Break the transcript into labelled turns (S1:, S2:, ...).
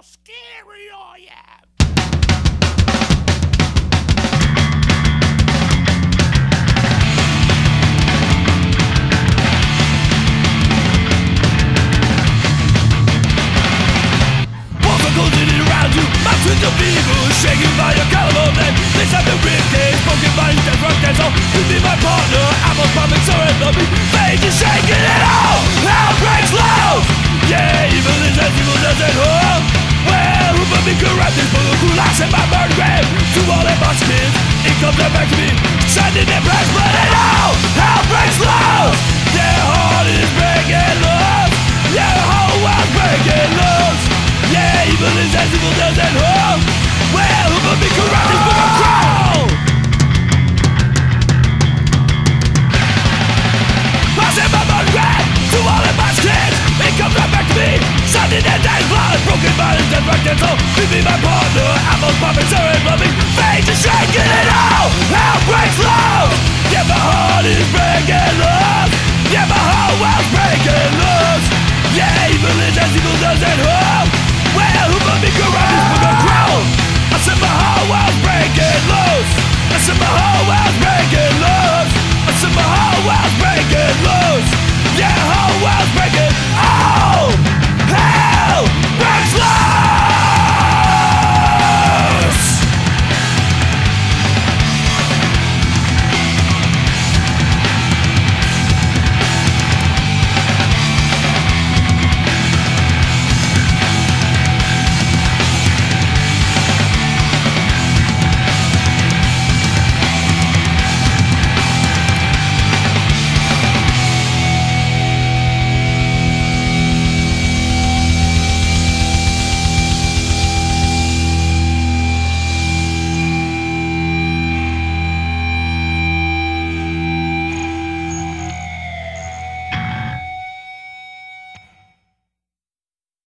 S1: how scary I am.
S2: come back to me. Sending their prayers Let it all Hell breaks loose Their heart is breaking loose. Their whole world's breaking loose. Yeah, evil is as evil does and who